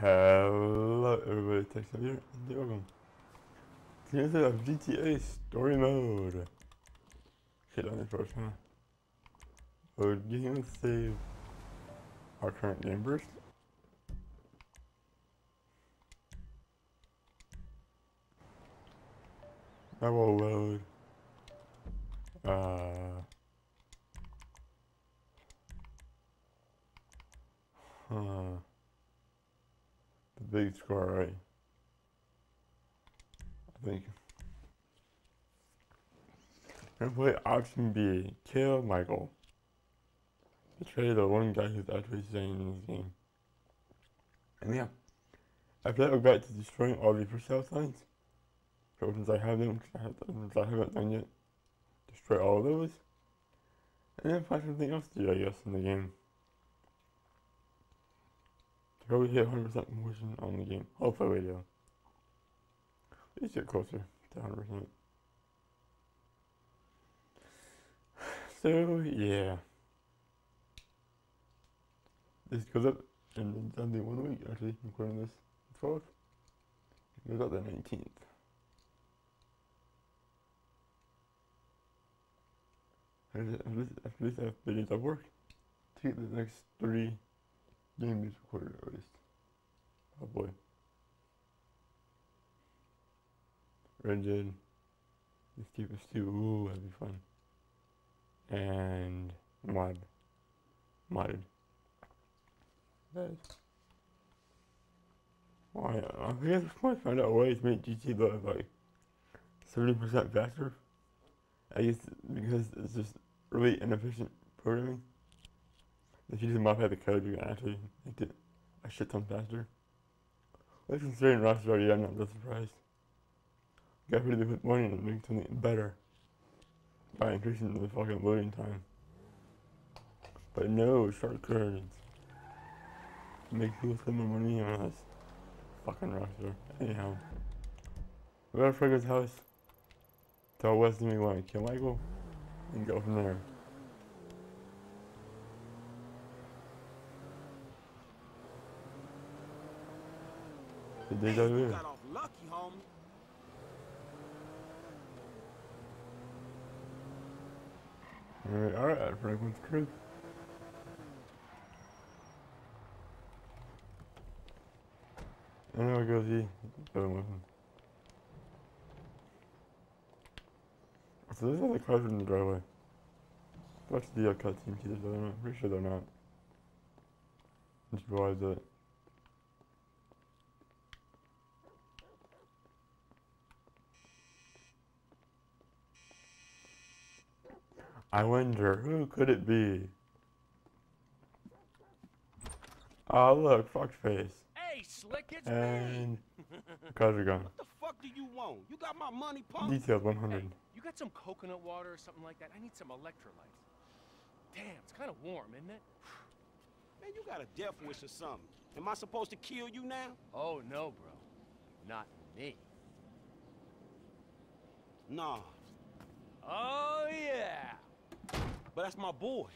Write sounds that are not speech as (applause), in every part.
Hello everybody, Tex here, and welcome the episode of GTA Story Mode. Shit on this first, huh? We're going to save our current game first. I will load, uh, huh the big score, right? I think. I'm gonna play option B, kill Michael. Betray the one guy who's actually staying in this game. And yeah, after that we'll get to destroying all the for sale signs. So since I have them, I have them, since I haven't done yet, destroy all of those. And then find something else to do, I guess, in the game. To probably hit 100% completion on the game. Hopefully we do. Let's get closer to 100%. (sighs) So, yeah. This goes up in Sunday one week, actually, including this 12th. It goes up the 19th. At least, at least I have videos of work to get the next three Game is recorded at least. Oh boy. Rendered. Let's keep two. Ooh, that'd be fun. And mod. Modded. Is. Oh, yeah. I guess we might find out a way to make GT look like 70% faster. I guess because it's just really inefficient programming. If you just modify the code, you can actually make it a shit ton faster. Well, considering Rockstar already, I'm not that surprised. Got rid of the money and make something better by increasing the fucking loading time. But no short shortcuts. Make people spend more money on us. Fucking Rockstar. Anyhow. We got Frigga's house. Tell Weston we want to kill Michael. And go from there. The deja vu. got off lucky, homie. Alright, alright, Franklin's crew. And there goes he. Going with him. So this is the cars in the driveway. Watch the cutscene this other one. Pretty sure they're not. Just realized that. I wonder, who could it be? Oh, look, fuckface. Hey, Slick, it's me. And the cars are gone. What the fuck do you want? You got my money, punk? Details 100. Hey, you got some coconut water or something like that? I need some electrolytes. Damn, it's kind of warm, isn't it? Man, you got a death wish or something. Am I supposed to kill you now? Oh, no, bro. Not me. Nah, Oh, yeah. But that's my boy.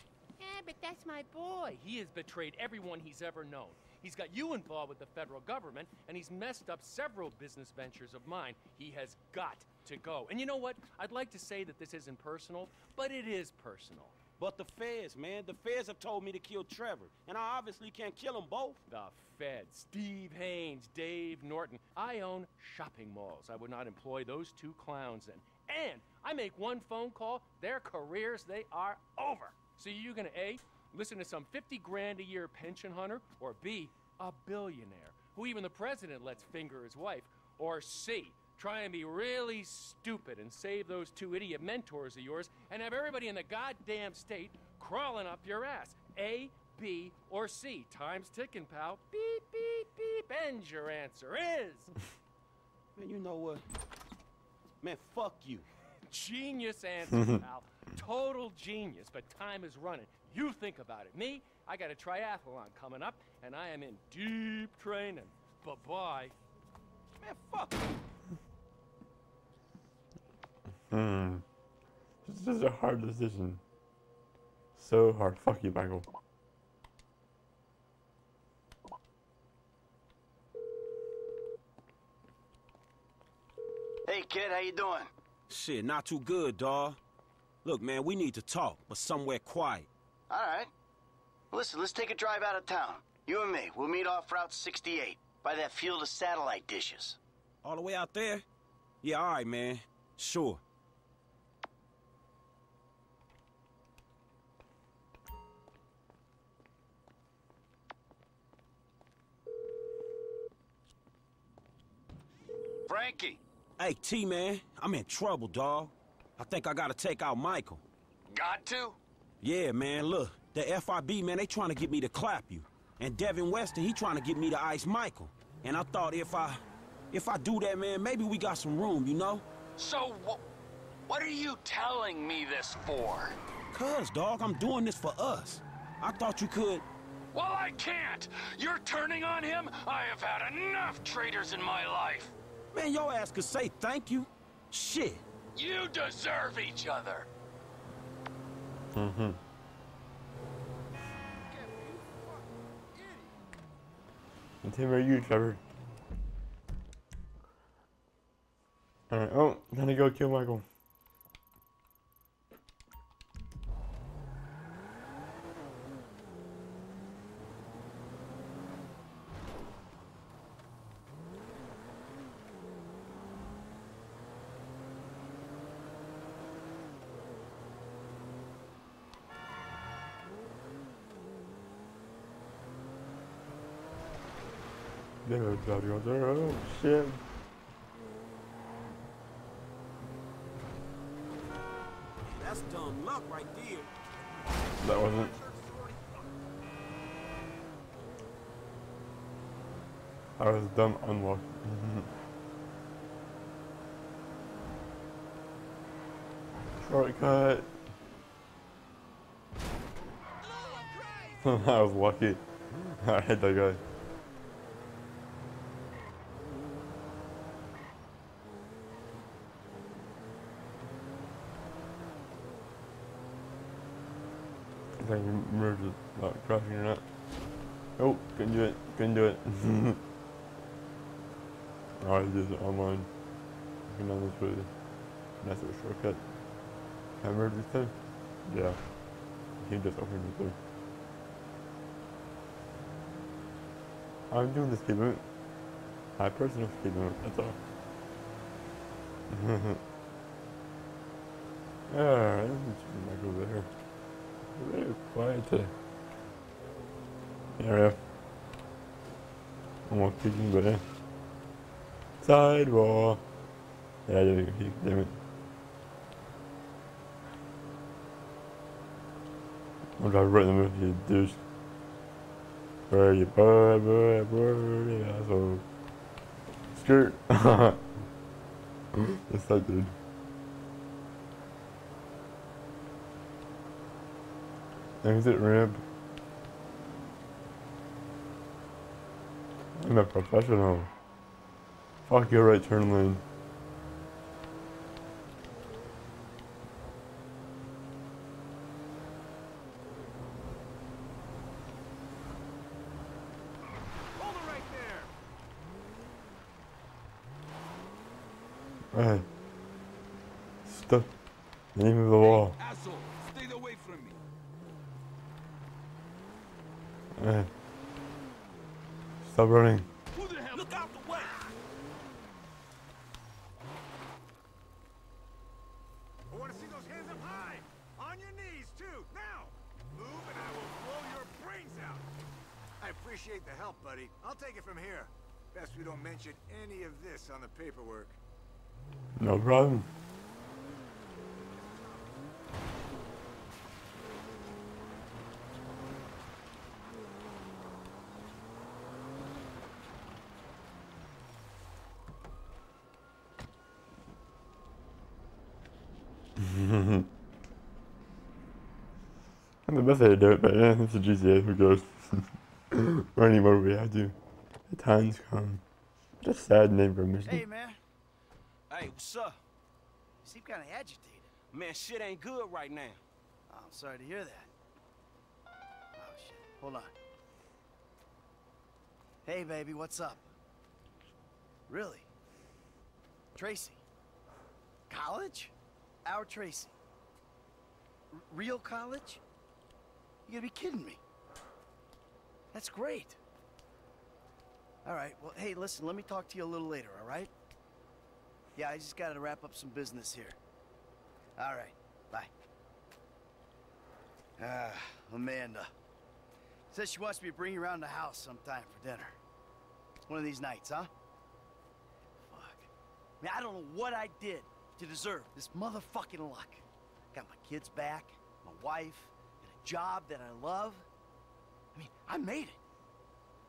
Yeah, but that's my boy. He has betrayed everyone he's ever known. He's got you involved with the federal government, and he's messed up several business ventures of mine. He has got to go. And you know what? I'd like to say that this isn't personal, but it is personal. But the feds, man, the feds have told me to kill Trevor, and I obviously can't kill them both. The Fed, Steve Haines, Dave Norton. I own shopping malls. I would not employ those two clowns in. And I make one phone call, their careers, they are over. So you're gonna A, listen to some 50 grand a year pension hunter, or B, a billionaire, who even the president lets finger his wife, or C, try and be really stupid and save those two idiot mentors of yours and have everybody in the goddamn state crawling up your ass. A, B, or C. Time's ticking, pal. Beep, beep, beep. And your answer is (laughs) Man, you know what? Man, fuck you. genius answer, (laughs) pal. Total genius, but time is running. You think about it. Me, I got a triathlon coming up, and I am in deep training. Bye-bye. Man, fuck you. Hmm. This is a hard decision. So hard. Fuck you, Michael. Kid. How you doing? Shit, not too good, dawg. Look, man, we need to talk, but somewhere quiet. All right. Listen, let's take a drive out of town. You and me. We'll meet off Route 68 by that field of satellite dishes. All the way out there? Yeah, all right, man. Sure. Frankie, Hey, T-Man, I'm in trouble, dawg. I think I gotta take out Michael. got to? Yeah, man, look. The FIB, man, they trying to get me to clap you. And Devin Weston, he trying to get me to ice Michael. And I thought if I... If I do that, man, maybe we got some room, you know? So, wh- what are you telling me this for? Cuz, dog, I'm doing this for us. I thought you could... Well, I can't. You're turning on him? I have had enough traitors in my life. Man, your ass could say thank you. Shit. You deserve each other. Mm-hmm. What team are you, Trevor? Alright, oh, gonna go kill Michael. There, oh shit. That's dumb luck right there. That wasn't. I was dumb unlucky. (laughs) Shortcut. (laughs) I was lucky. (laughs) I hit that guy. I you not crashing or not. Oh, couldn't do it. Couldn't do it. oh, (laughs) I did it online. Looking on this way. That's a shortcut. Can I merge this time? Yeah. He just opened it there. I'm doing the speed limit. High personal speed limit, that's all. (laughs) Alright, let's back over there. Very quiet area. I'm not speaking, but yeah. Sidewall. Yeah, I did it. Damn it. I'll drive right in the middle, you douche. Where are you, boy, boy, boy, asshole. Skirt. yes, I did. Exit ramp. I'm a professional. Fuck your right turn lane. Hey. Stop. Name of the wall. Asshole, stay away from me. Hey. Stop running. Who the hell? Look out the way. I want to see those hands up high. On your knees, too. Now. Move and I will blow your brains out. I appreciate the help, buddy. I'll take it from here. Best we don't mention any of this on the paperwork. No problem. I'm the best way to do it, but yeah, it's a GTA, who goes? (laughs) or any more we have to. The time's come. Just sad name for a mission. Hey, man. Hey, what's up? You seem kind of agitated. Man, shit ain't good right now. Oh, I'm sorry to hear that. Oh, shit. Hold on. Hey, baby, what's up? Really? Tracy? College? Our Tracy. R real college? You gotta be kidding me. That's great. All right, well, hey, listen, let me talk to you a little later, all right? Yeah, I just gotta wrap up some business here. All right, bye. Ah, Amanda. Says she wants me to bring you around the house sometime for dinner. One of these nights, huh? Fuck. Man, I don't know what I did to deserve this motherfucking luck. Got my kids back, my wife, job that I love. I mean, I made it.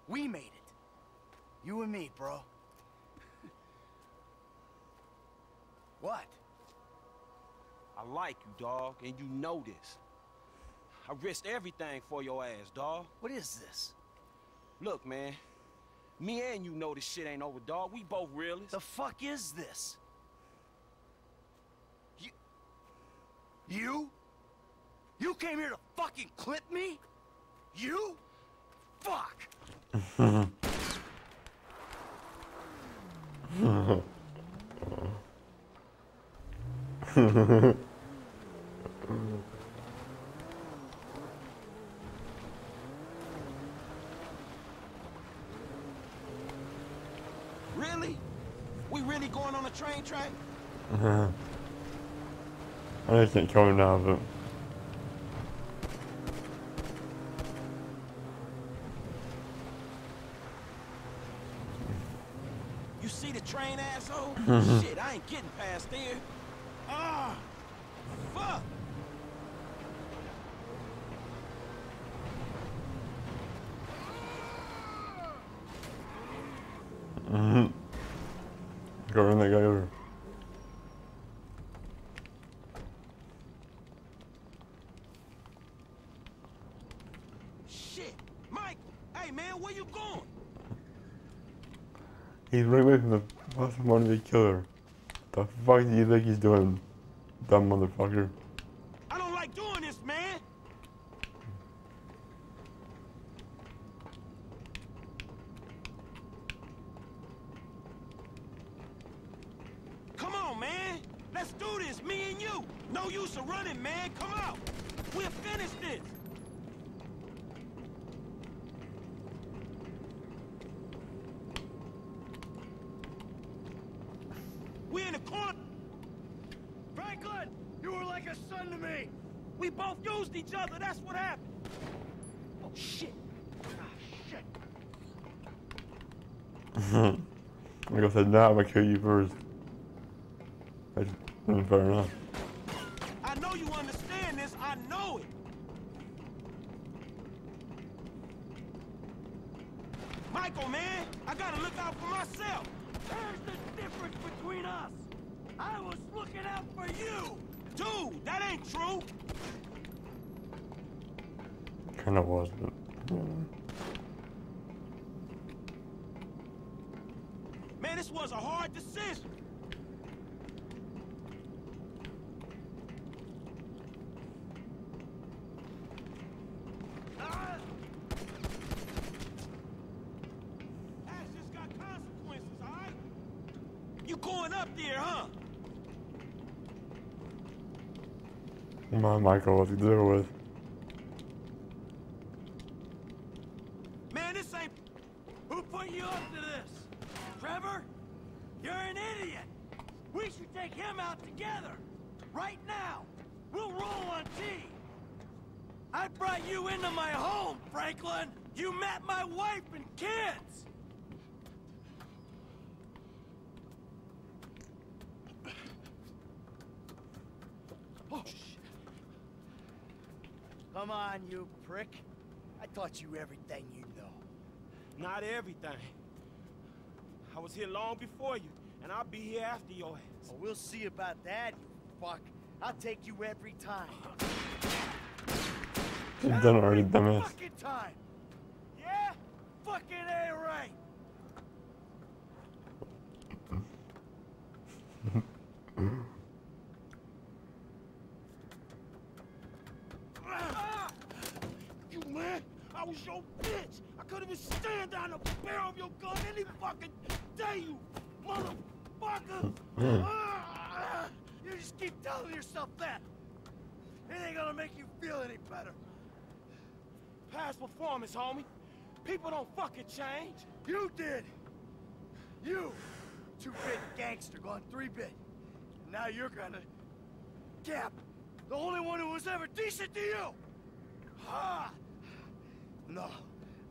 We made it. You and me, bro. (laughs) what? I like you, dog, and you know this. I risked everything for your ass, dog. What is this? Look, man. Me and you know this shit ain't over, dog. We both realists. The fuck is this? You... You? You came here to fucking clip me? You? Fuck! Really? We really going on a train track? (laughs) I just can't kill him now, but You see the train, asshole? Shit, I ain't getting past there. Ah, fuck. go run that guy over. Shit, Michael. Hey, man, where you going? He's right away from the last wanted killer. The fuck do you think he's doing, dumb motherfucker? I don't like doing this, man. Come on, man. Let's do this, me and you. No use of running, man. Come out. We'll finish this. We in the corner. Franklin! You were like a son to me! Used each other. That's what happened. Oh, shit. Ah. (laughs) Like I said, nah, I'm gonna kill you first. Fair enough. I know you understand this. I know it. Michael, man, I gotta look out for myself. There's the difference between us! I was looking out for you! Dude, that ain't true. Kinda was, but. yeah. Man, this was a hard decision. Ah! Actions got consequences, all right? You going up there, huh? Come on, Michael, what's he deal with? Man, this ain't... Who put you up to this? Trevor? You're an idiot! We should take him out together! Right now! We'll roll on T! I brought you into my home, Franklin! You met my wife and kids! Oh, shit. Come on, you prick. I taught you everything you know. Not everything. I was here long before you, and I'll be here after your ass. Well, we'll see about that, you fuck. I'll take you every time. He's done already, Every dumbass. Fucking time. Yeah? Fucking A right. Ah! You man, I was your bitch. I could even stand down the barrel of your gun any fucking day, you motherfucker. (clears throat) Ah! You just keep telling yourself that. It ain't gonna make you feel any better. Past performance, homie. People don't fucking change. You did. You, two-bit gangster gone three-bit. Now you're gonna... Cap, the only one who was ever decent to you. Ha! No,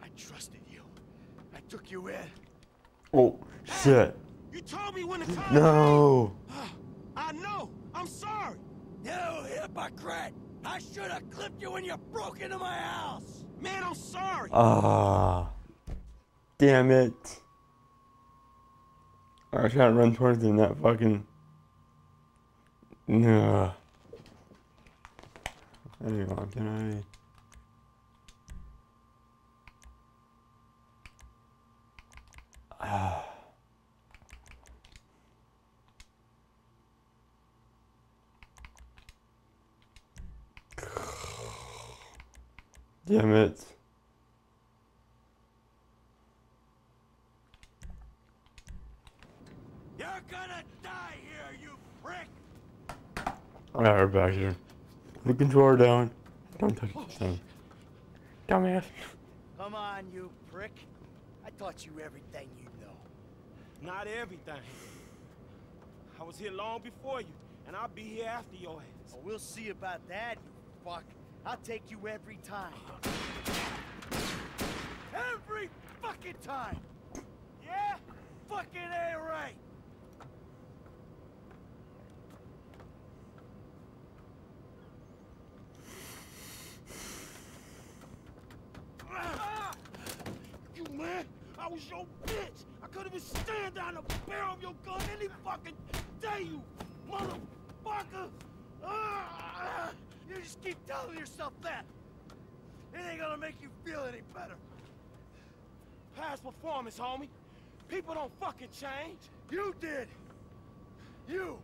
I trusted you. I took you in. Oh, shit. You told me when to time No. I know. I'm sorry. You hypocrite! I should have clipped you when you broke into my house! Man, I'm sorry. Ah. Damn it. I was trying to run towards him, that fucking. No. Hang on, can I? Ah. (sighs) Damn it. You're gonna die here, you prick! Alright, we're back here. Put the controller down. Don't touch the thing. Dumbass. Come on, you prick. I taught you everything you know. Not everything. I was here long before you, and I'll be here after your ass. Well, we'll see about that, you fuck. I'll take you every time. Every fucking time! Yeah? Fucking A right! Ah! You man, I was your bitch. Could have been down the barrel of your gun any fucking day, you motherfucker. Ah! You just keep telling yourself that. It ain't gonna make you feel any better. Past performance, homie. People don't fucking change. You did. You,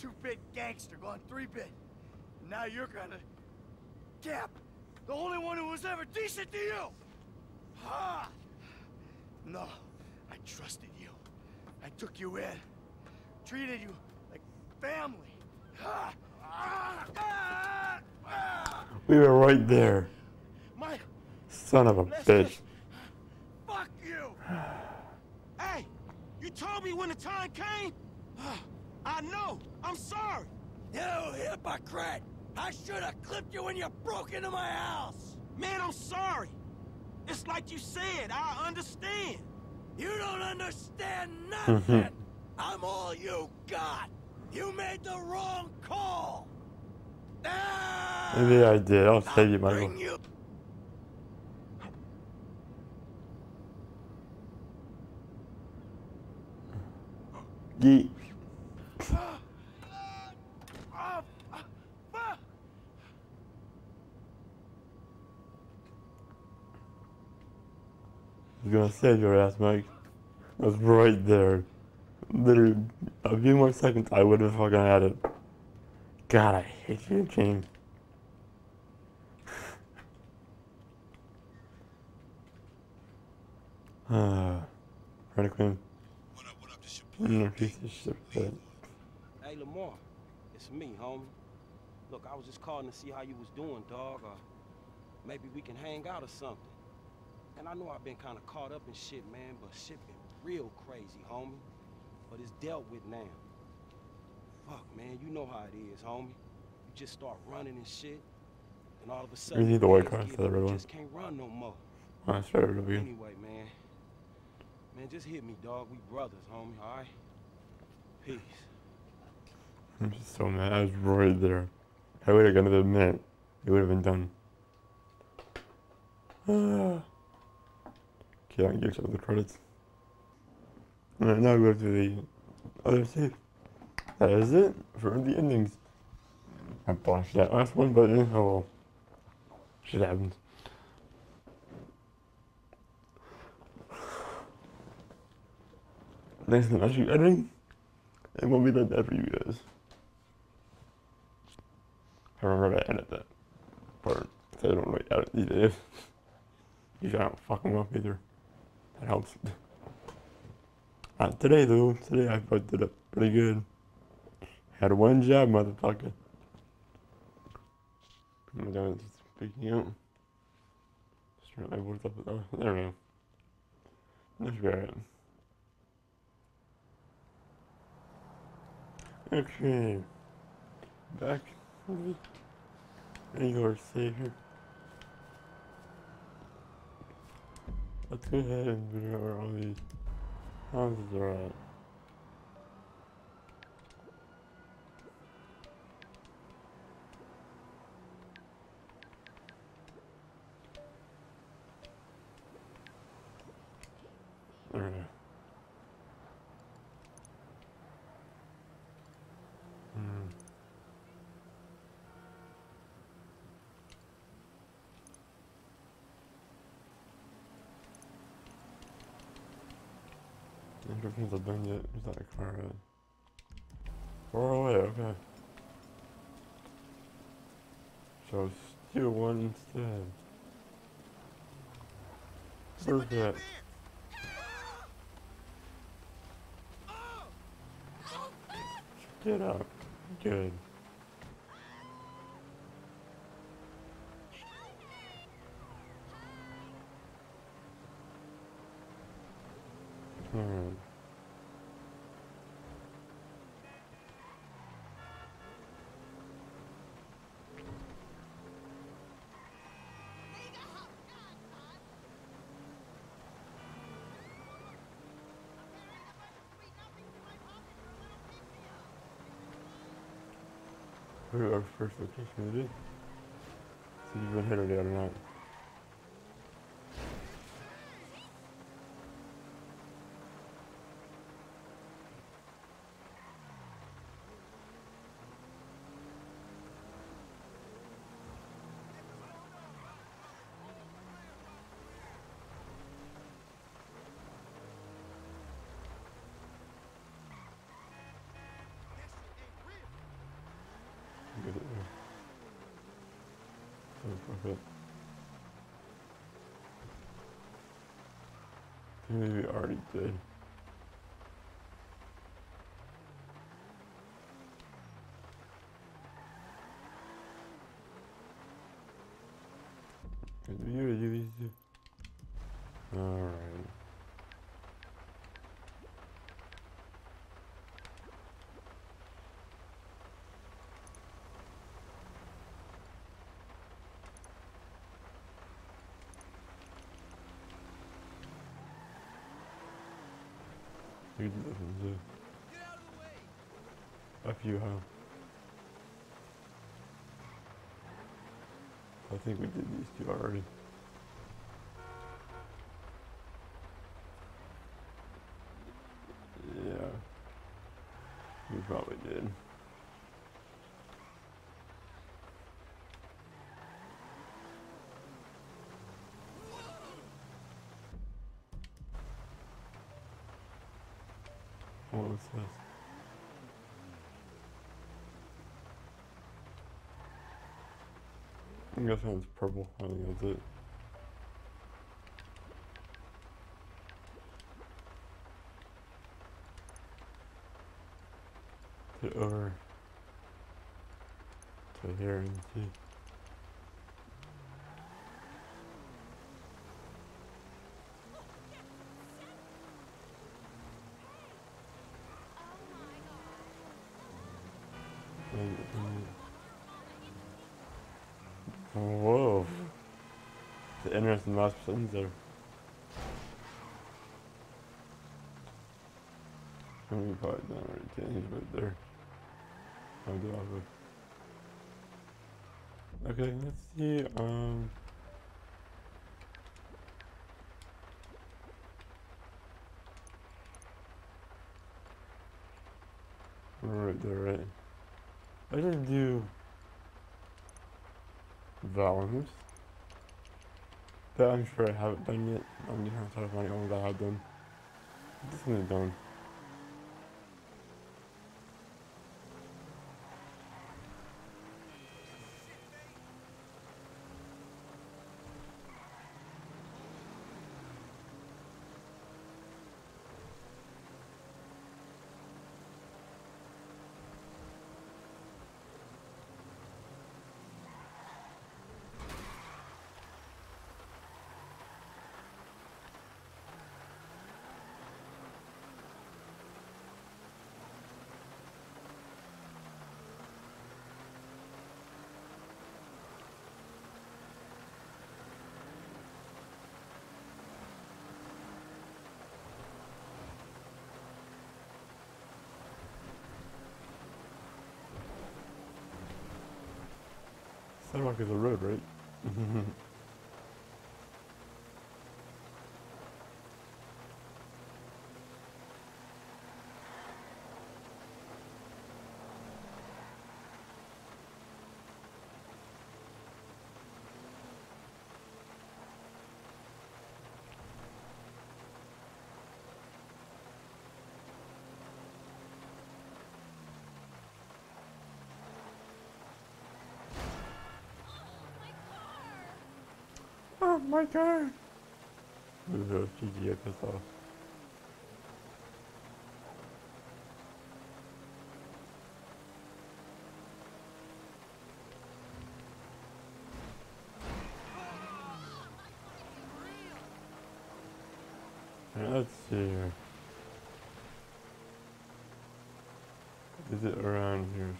two-bit gangster gone three-bit. Now you're gonna... Cap, the only one who was ever decent to you. Ha! No, trusted you. I took you in. Treated you like family. Ha! We were right there. My, Son of a bitch. Fuck you! hey, you told me when the time came. I know. I'm sorry. You hypocrite! I should have clipped you when you broke into my house! Man, I'm sorry. It's like you said. I understand. You don't understand mm-hmm. nothing! I'm all you got! You made the wrong call! Maybe I did. I'll save you, bring you- Yeet. Oh, ah, fuck. I was gonna save your ass, Mike. Was right there. Literally, a few more seconds, I would have fucking had it. God, I hate you, King. (sighs) Ah, Red Queen. What up, what up? This your but Hey, Lamar. It's me, homie. Look, I was just calling to see how you was doing, dog, or maybe we can hang out or something. And I know I've been kind of caught up in shit, man, but shit been real crazy, homie. But it's dealt with now. Fuck, man, you know how it is, homie. You just start running and shit, and all of a sudden... You need the white car instead the red one. just can't run no more. I started over you. Anyway, man. Man, just hit me, dog. We brothers, homie, alright? Peace. I'm just so mad. I was right there. I would have gone another minute. It would have been done. (sighs) Ah. Okay, I can get some of the credits. Alright, now we go to the other save. That is it for the endings. I botched that last one, but eh, oh well. Shit happens. Next time I shoot editing, it won't be that bad for you guys. I remember to edit that part. I don't really edit these days. I don't fucking well either. That helps. Not today though. Today I fucked it up pretty good. Had one job, motherfucker. God, it's speaking out. To like, what's up with oh, there we go. That's great. Okay. Back. Your savior. Let's go ahead and figure out where all these houses Everything's a bandit. Who's that car at? Far away, okay. So steal one instead. Where's that? Get up. Good. First location is. See if you've been hit or not. Get it there. Maybe we already. Did we already do these two? Alright. You one too. F you? I think we did these two already. Yeah. We probably did. What was this? I think that sounds purple. I think that's it. To over to here and see. Interesting last sentence there. Let me put it down right there. I'll do of. Okay, let's see. Um. Right there, right. I didn't do volumes. But I'm sure I haven't done yet. I'm just trying to find the ones I have done. This one is done. Sidewalk is a road, right? (laughs) Oh my god! Is GG pissed off. Let's see. Is it around here?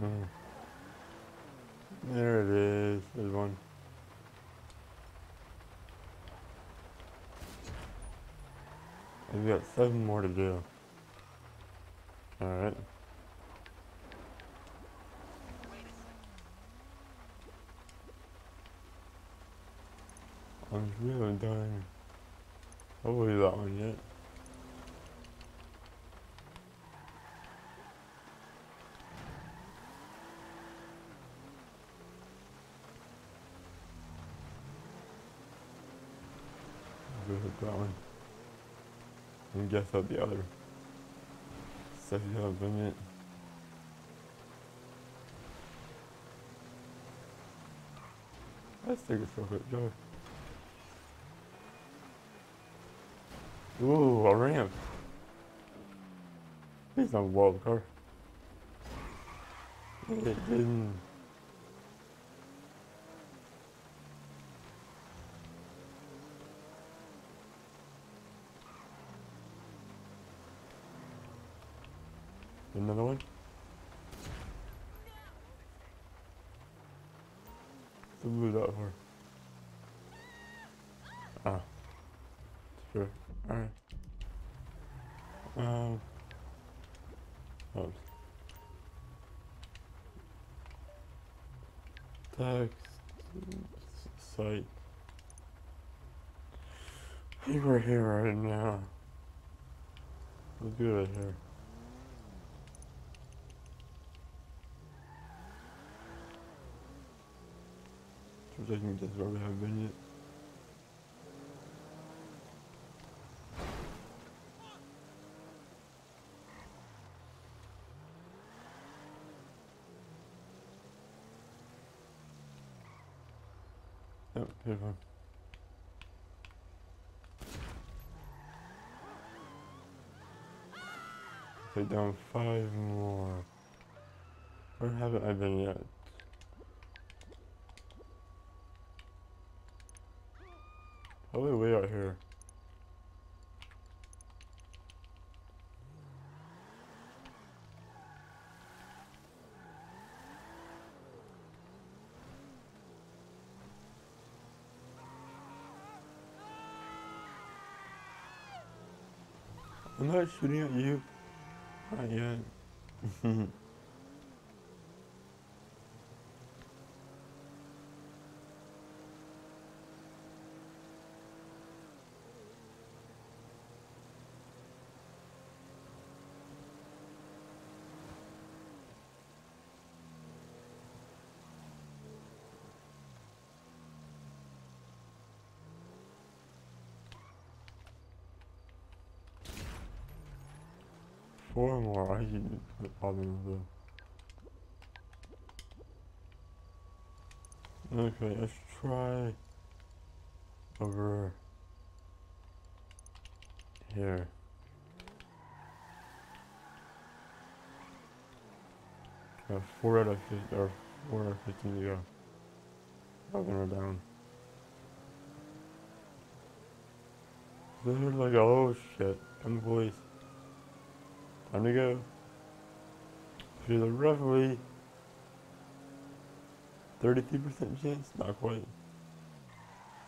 Mm. There it is. There's one. And we got seven more to do. Alright. I'm really done. Hopefully that one yet. That one. And guess out the other. Second have done it. Let's take this real quick, Joe. Ooh, a ramp. He's not a wild car. It didn't. Another one? The blue dot for? Ah. Sure. Alright. Um. Oops. Text. Site. I think we're here right now. Let's do it here. I think that's we have been yet. Yep, here we. Take down five more. Where haven't I been yet? Oh, Probably way out here. I'm not shooting at you. Not yet. (laughs) The problem with the. Okay, let's try over here. Uh, four out of fifty, or four out of fifteen to go. One are down. They're like, oh shit, come police. Time to go. There's a roughly 33% chance, not quite,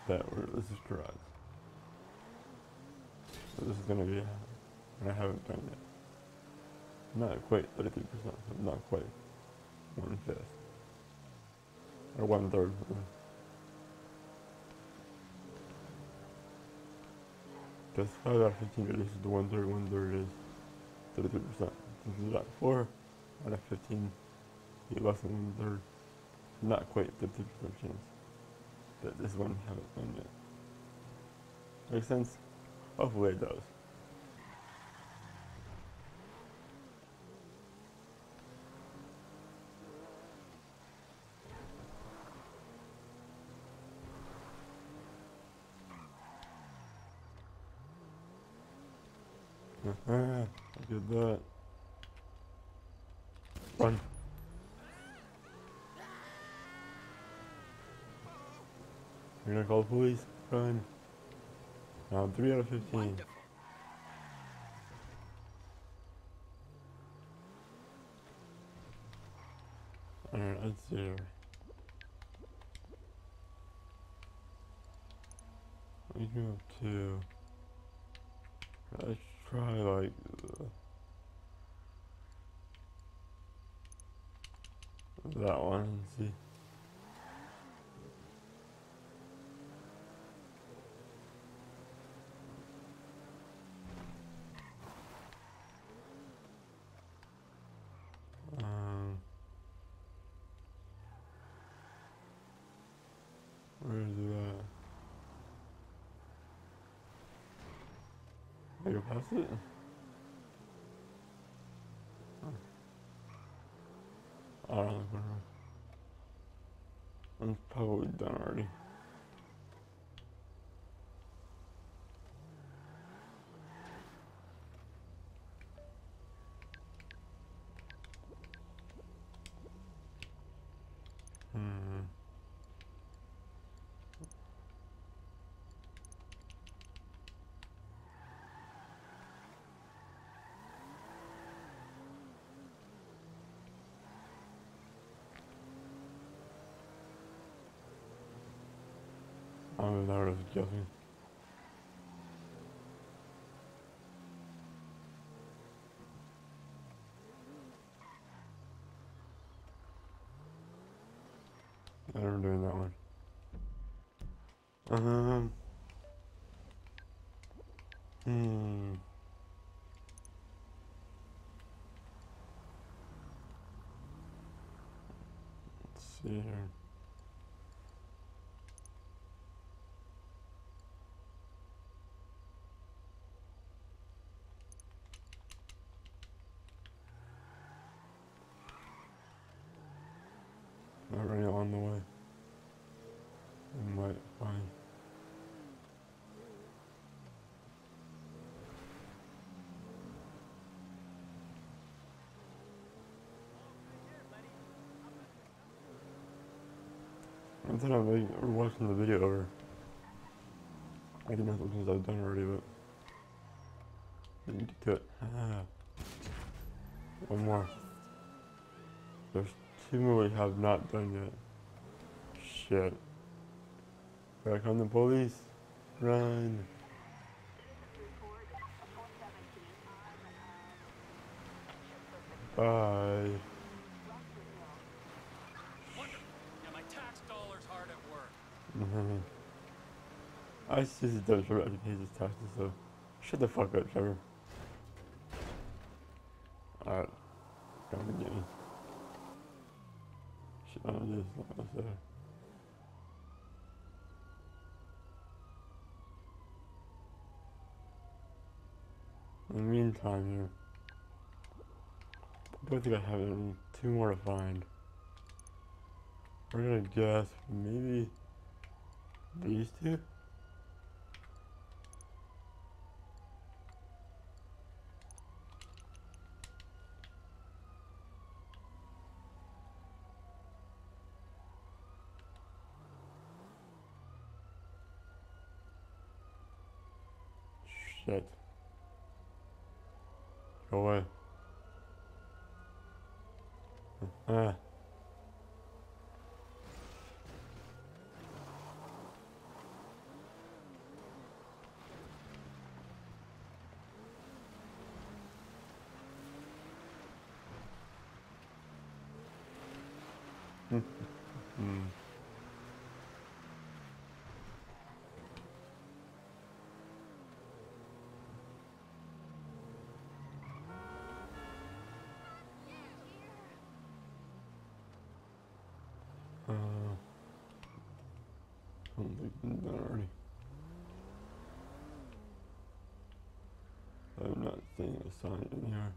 that we're, this is correct. So this is gonna be, and I haven't done yet. Not quite 33%, not quite one fifth. Or one third. Because 5 out of 15 reduces the one third, one third is 33%. Since it's at 4 out of 15, you get less than one third. Not quite 50% chance. But this one haven't done yet. Makes sense? Hopefully it does. 315. Wonderful. Alright, let's do. Let's move to. Let's try like. That one and see. Go past it? I'm probably done already. I'm not guessing. I'm doing that one. Um. Hmm. Let's see here. Not really on the way. We might find. I thought I'm like, watching the video over. I can make things I've done already, but I need to cut. Ah. One more. There's two more we have not done yet. Shit. Back on the police. Run. Bye. Yeah, my tax dollar's hard at work. Mhm. I see the actually pays his taxes, so shut the fuck up, Trevor. Alright. Come and get me. Shit, I don't In the meantime, here. I don't think I have any two more to find. We're gonna guess maybe these two? Shit. Go Ah. Hmm. Uh, I. I'm not seeing a sign in here.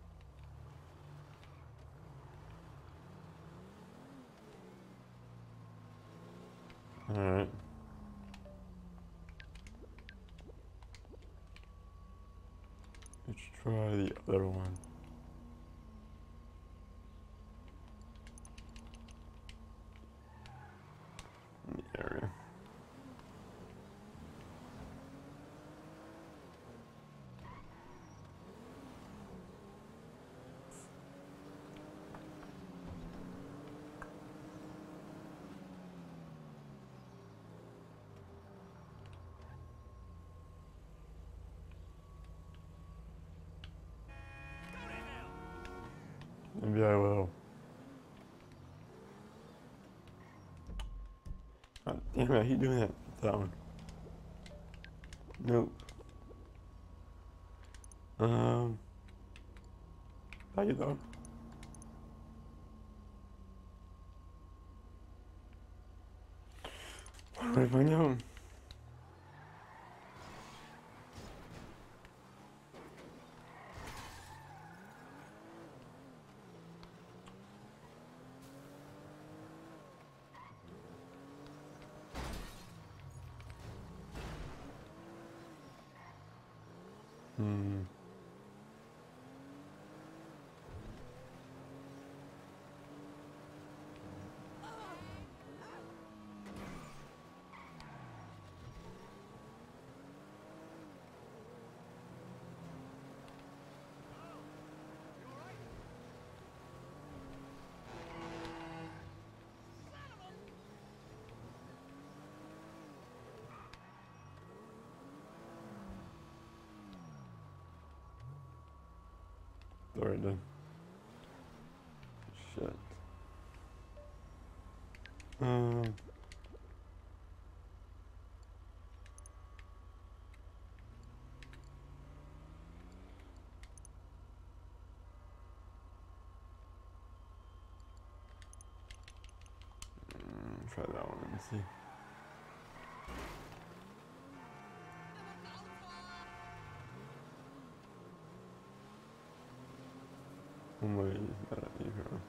Alright. Let's other one. In the area. Maybe I will. God damn it, I keep doing that. That one. Nope. Um. How you? What do I find out? Hmm. Then. Shit. Mm, Try that one and see. Oh my, is that here?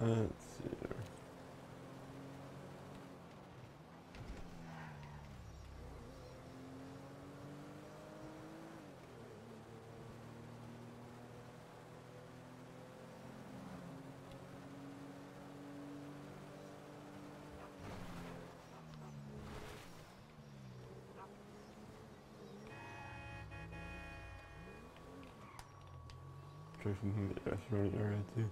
Let's see here. Something in the restaurant area too.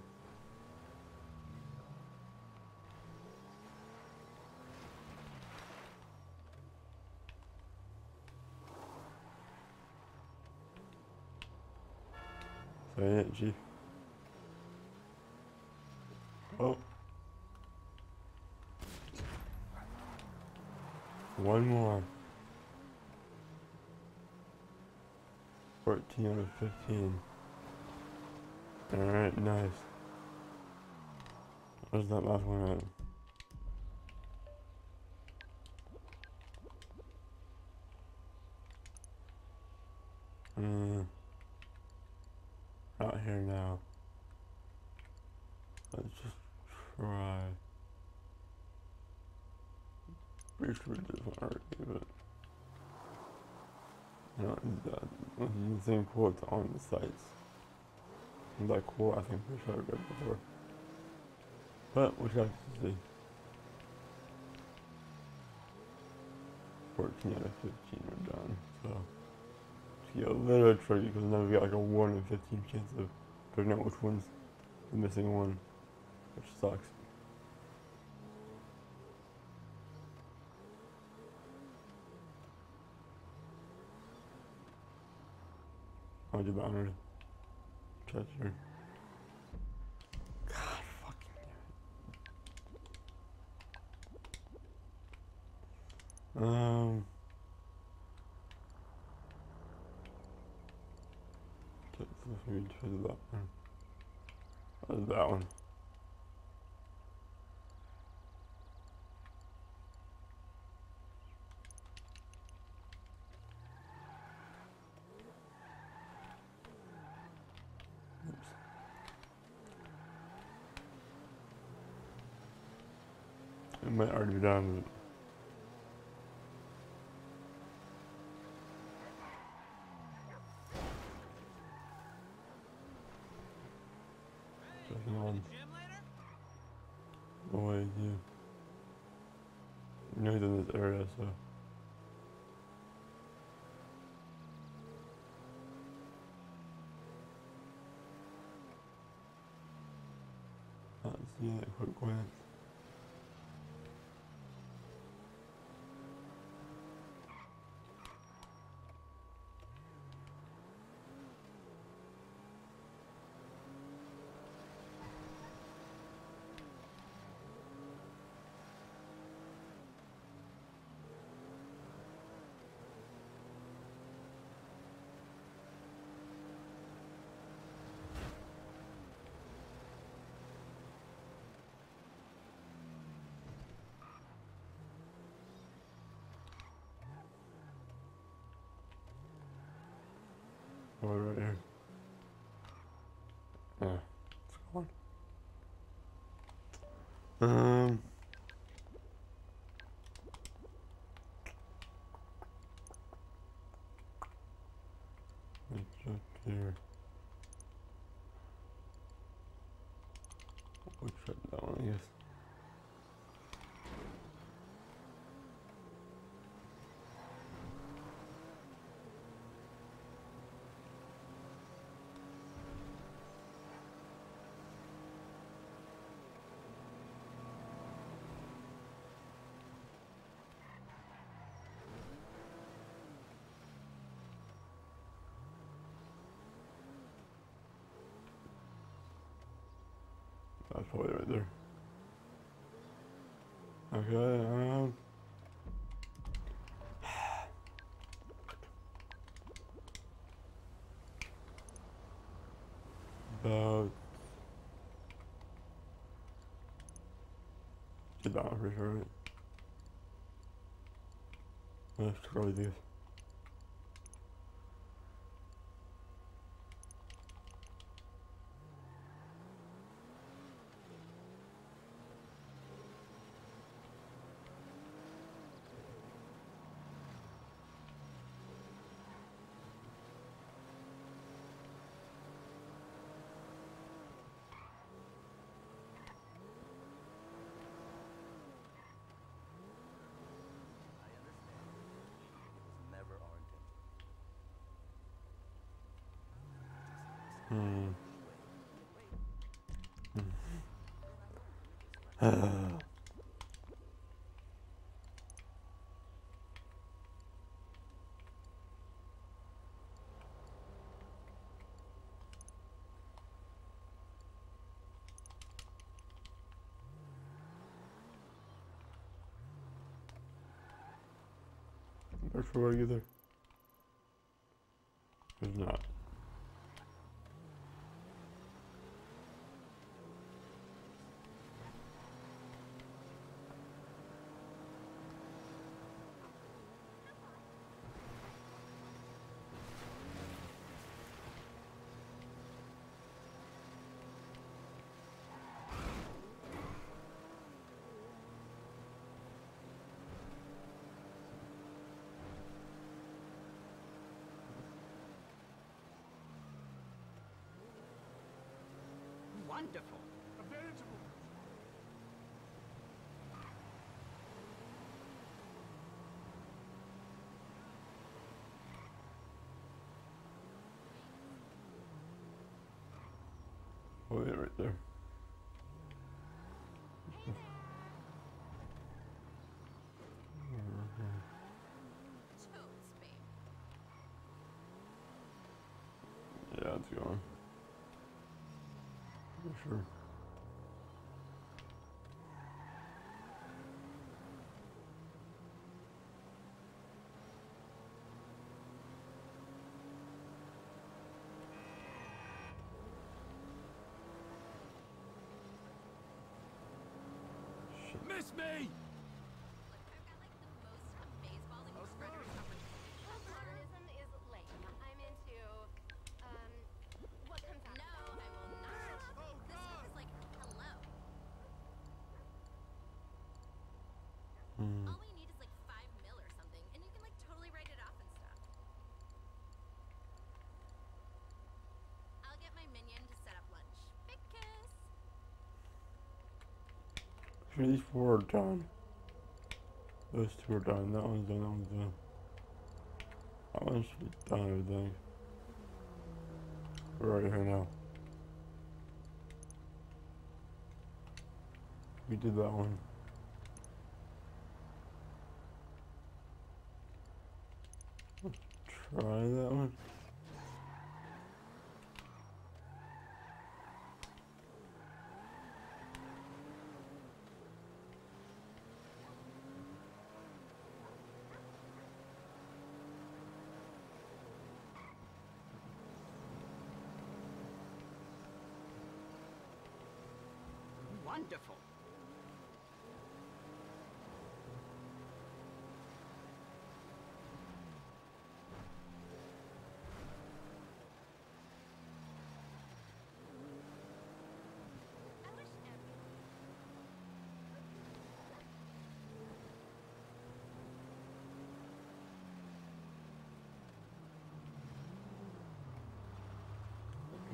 So Chief. Oh. One more. 14 out of 15. Alright, nice. Where's that last one at? Hmm. Out here now. Let's just try. Pretty sure it doesn't already, but. You know, the, same quotes on the sites like cool. I think we've should it before. But we shall see. 14 out of 15 are done, so it's a little tricky because now we got like a 1 in 15 chance of figuring out which one's the missing one, which sucks. How'd you bound Treasure. God fucking damn it. Um. Try that one. What is that one? It might already be done. Oh, no idea. Know he's in this area, so. At a quick glance. Oh, right here. Yeah, it's gone. Um. Let's check here. We'll check that one, I guess. Probably right there. Okay, um. About. Did that sure, right? Let's try these. Never our intention. Hmm. Hmm. There's for either. There's not. Wonderful. Oh, yeah, right there. Yeah, it's going. Sure. Minion to set up lunch. Big kiss. These four are done. Those two are done. That one's done. That one's done. That done. We're right here now. We did that one. Let's try that one.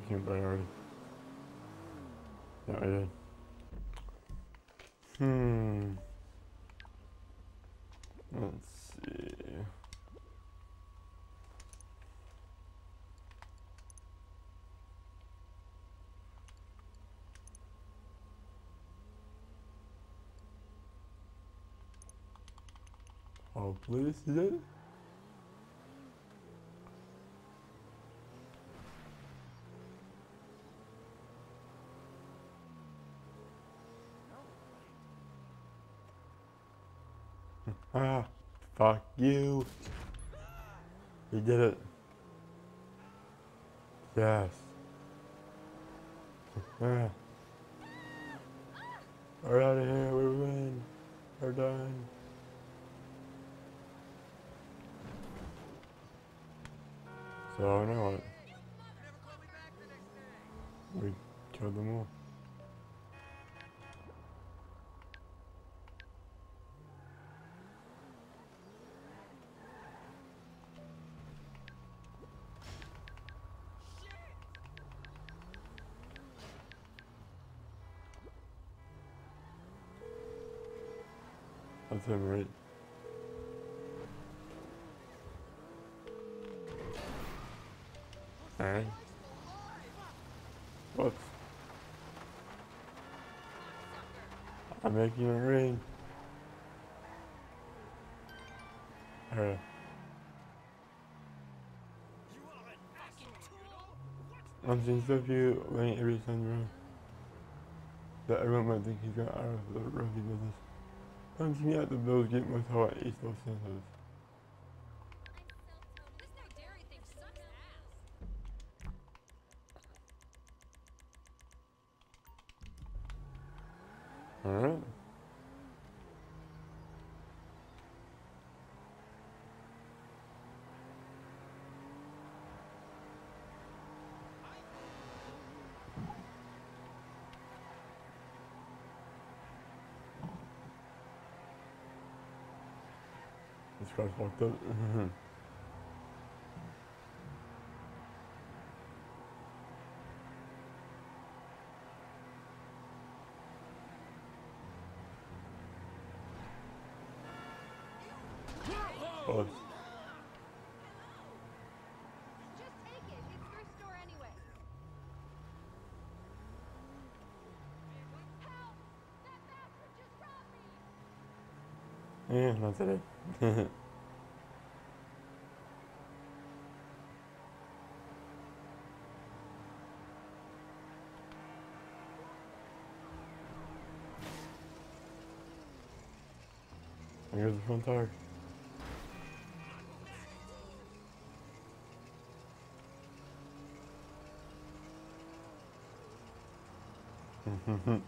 Can't buy already. Yeah, I did. Hmm. Let's see. Hopefully this is Ah, fuck you. You did it. Yes. We're out of here. We win. We're done. So now what? We killed them all. That's him, right? Alright. Whoops. I'm making it rain. Alright. I'm seeing stuff you laying every time around. That everyone might think he's got out of the rookie business. Comes me out the Bills get my new dairy thing sucks ass. Alright. Guy's fucked up. Close. Just take it. It's anyway. Help! That bastard just robbed me! Yeah, not today. (laughs) Here's the front tire. Blame mm-hmm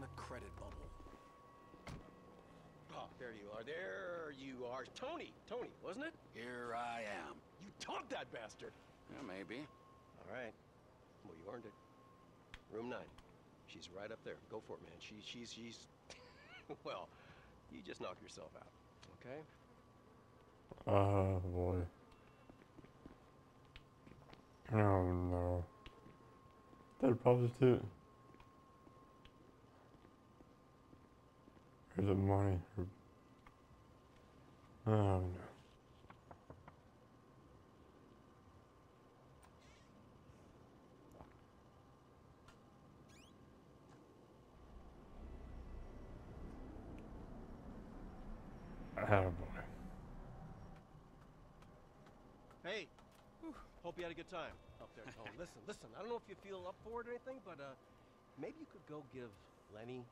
the credit bubble. Oh, there you are. There you are. Tony. Tony, wasn't it? Here I am. You togged that bastard. Yeah, maybe. All right. Well, you earned it. Room nine. She's right up there. Go for it, man. She, she's, she's. (laughs) well, you just knock yourself out. Okay? Oh boy. Oh no. That prostitute. Here's the money. Oh no. Oh boy. Hey. Whew. Hope you had a good time up there, Tone. (laughs) listen, listen. I don't know if you feel up for it or anything, but uh, maybe you could go give Lenny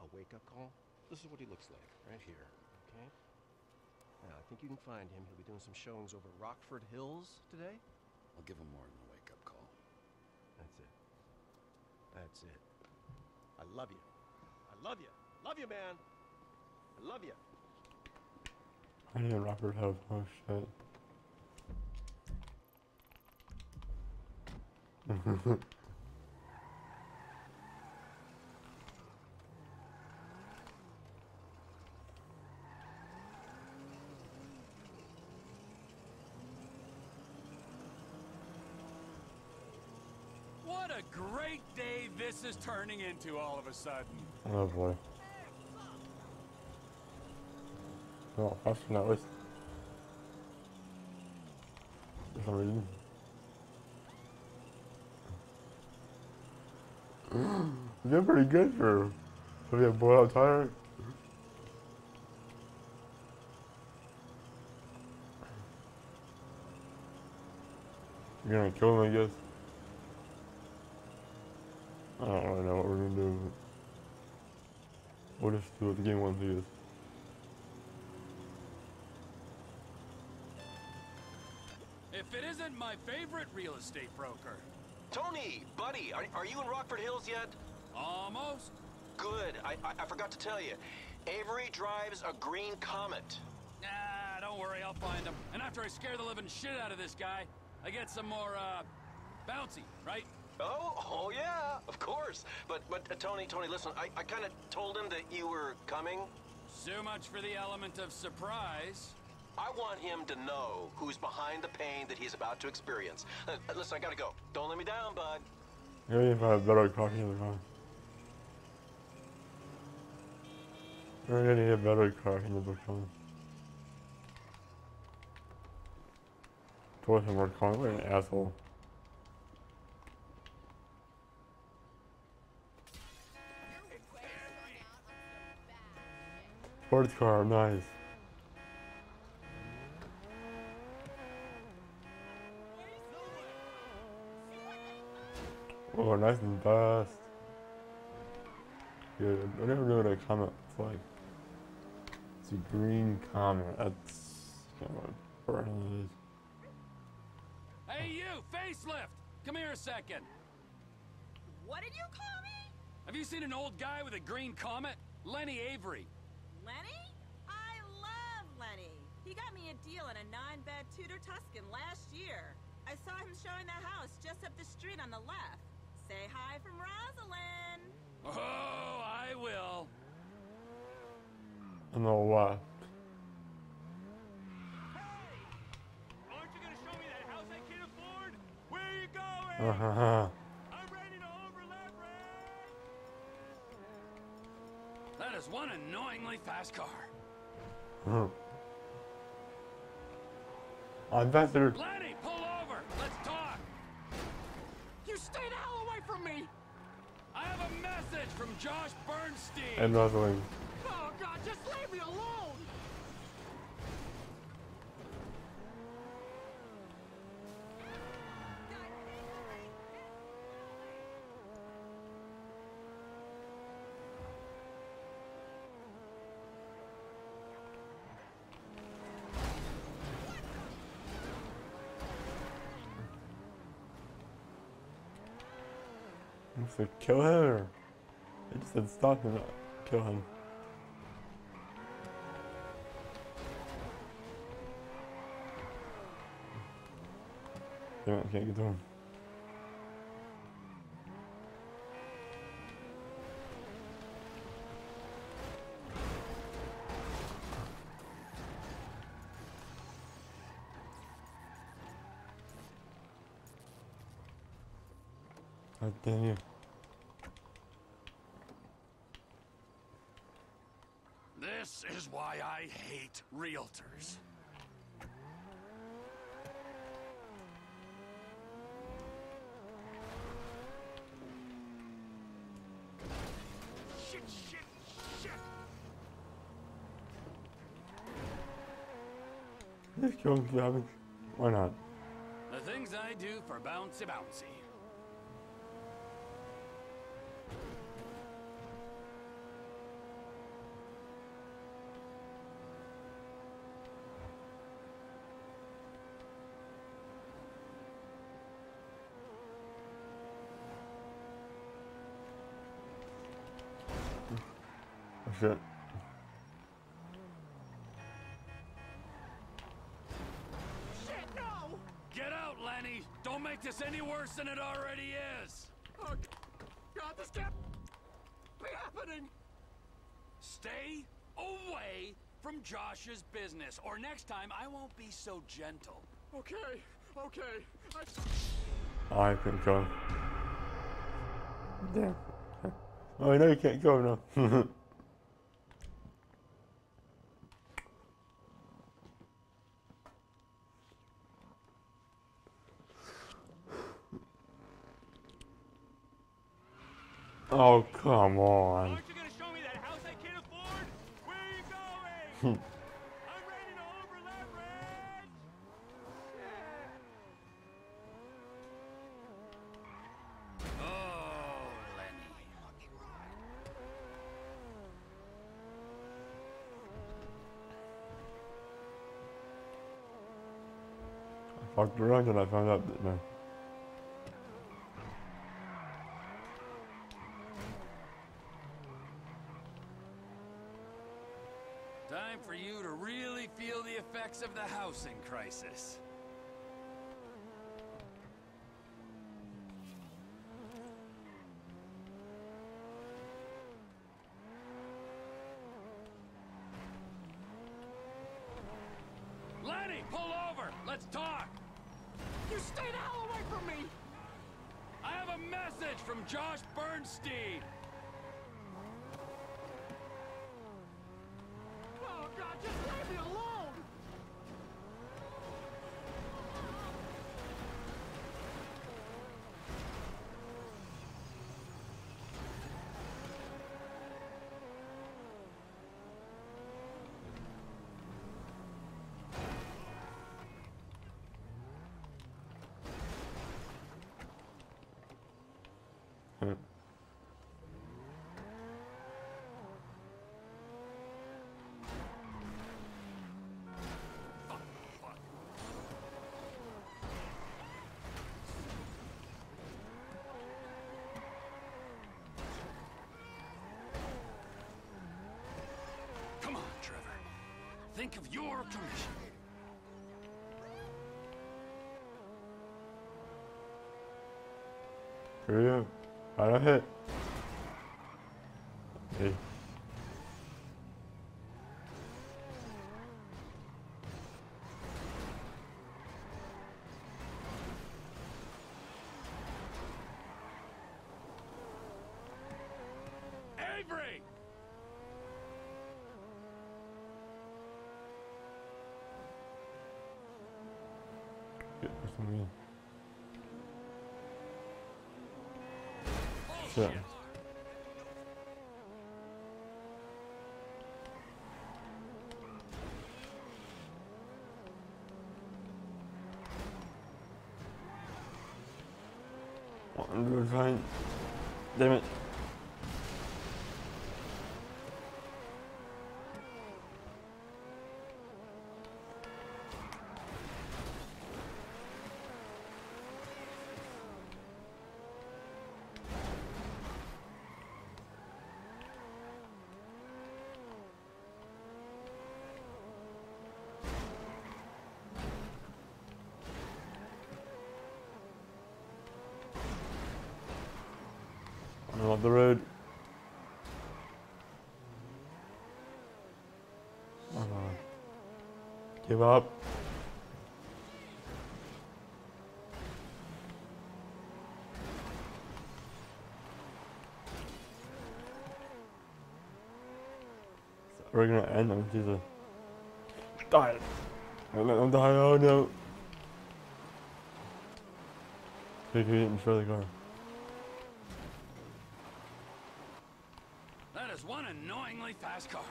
a wake-up call. This is what he looks like right here. Okay. Now, I think you can find him. He'll be doing some showings over Rockford Hills today. I'll give him more than a wake-up call. That's it. That's it. I love you. I love you. Love you, man. I love you. I didn't Robert have oh shit. What a great day this is turning into all of a sudden. oh boy. Oh, that was. For some reason. You're doing pretty good for for being a boy out tire. You're gonna kill him, I guess. I don't really know what we're gonna do. We'll just do what the game wants to do. If it isn't my favorite real estate broker. Tony, buddy, are, are you in Rockford Hills yet? Almost. Good. I, I, I forgot to tell you. Avery drives a green Comet. Nah, don't worry, I'll find him. And after I scare the living shit out of this guy, I get some more, uh, bouncy, right? Oh, oh yeah, of course. But but uh, Tony, Tony, listen, I, I kind of told him that you were coming. So much for the element of surprise. I want him to know who's behind the pain that he's about to experience. Uh, listen, I gotta go. Don't let me down, bud. Maybe if I had better coffee in the car. We're gonna need a better car in the book one. Told him we're calling what an asshole. Sports car, nice. Oh, nice and fast. Good. I never knew what a comet was like. It's a green comet. That's kind of what a. Hey, you, facelift! Come here a second. What did you call me? Have you seen an old guy with a green comet? Lenny Avery. Lenny? I love Lenny. He got me a deal on a nine-bed Tudor Tuscan last year. I saw him showing the house just up the street on the left. Say hi from Rosalind. Oh, I will. I know what. Aren't you gonna show me that house I can't afford? Where are you going? Uh-huh. I'm as one annoyingly fast car. Huh. I'm faster. Lenny, pull over. Let's talk. You stay the hell away from me. I have a message from Josh Bernstein. And muzzling. Oh God, just leave me alone. I said kill him I just said stop not kill him. Damn it, I can't get to him. God damn you. This is why I hate. Shit, shit, shit! Just kill him, Why not? The things I do for bouncy bouncy. Oh shit. Shit, no! Get out, Lenny! Don't make this any worse than it already is! Oh, God, this can't be happening! Stay away from Josh's business, or next time I won't be so gentle. Okay, okay. I... I couldn't kill. Damn. Oh, I know you can't go now. (laughs) oh, come on. Aren't you gonna show me that house I can't afford? Where are you going? I'm ready to over-leverage! Oh, hmm. oh, Lenny. I fucked around and I found out that no. Time for you to really feel the effects of the housing crisis. Come on, Trevor. Think of your commission. Here we go. Final hit. Hey. Avery! something. Shit. I'm gonna try and... Damn it. I'm the road. Uh, give up. We're gonna end on Jesus. Die. Don't let them die. Oh no. Maybe we didn't destroy the car. That is one annoyingly fast car.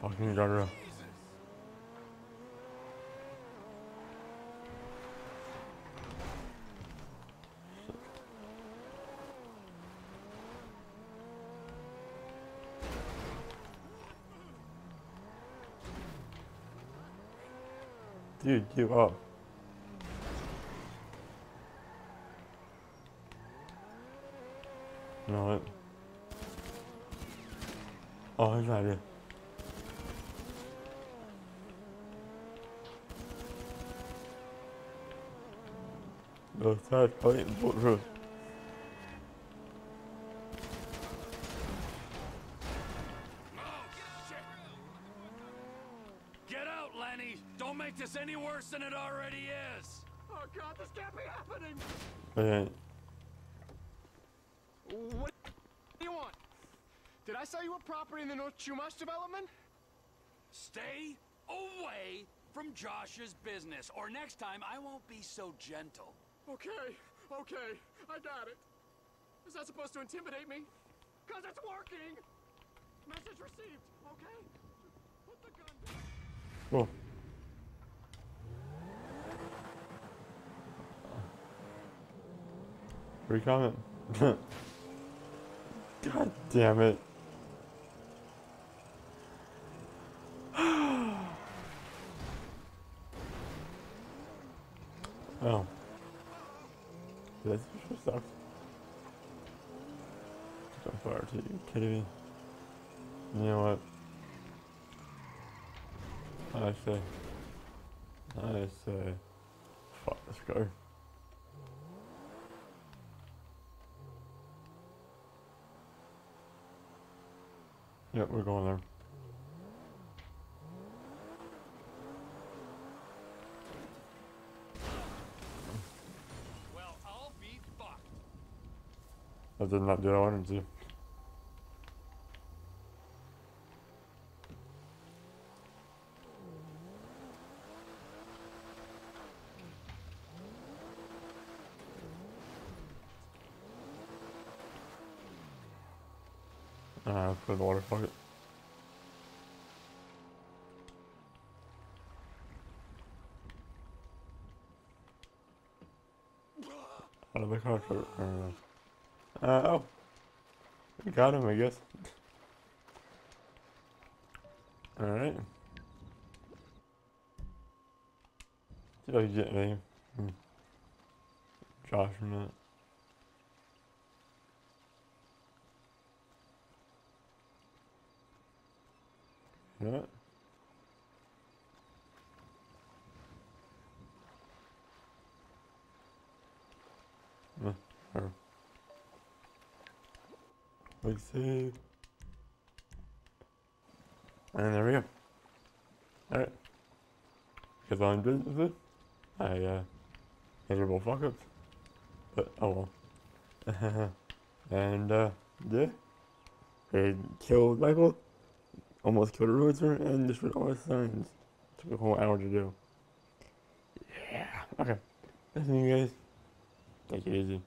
Fucking. Dude, give up. No, what? Oh, here's an idea. No, third probably bulletproof. Property in the North Chumash development? Stay away from Josh's business, or next time I won't be so gentle. Okay, okay, I got it. Is that supposed to intimidate me? Cause it's working! Message received, okay? Put the gun down. Cool. Free comment. God damn it. Oh. This just sucks. So far, too. You kidding me? You know what? I say. I say. Fuck, let's go. Yep, we're going there. Well, I'll be fucked. I did not do what I wanted to. Uh, the water bucket. Out of the car for, uh, uh, oh. We got him, I guess. Alright. Oh, Did I get anything from Josh from that? You know what? Uh, or- Let's see. And there we go. Alright. I'm business, uh, miserable fuck ups. But, oh well. (laughs) And, uh, yeah. They killed Michael, almost killed a roadster, and destroyed all his signs. Took a whole hour to do. Yeah. Okay. That's me, guys. Take it easy.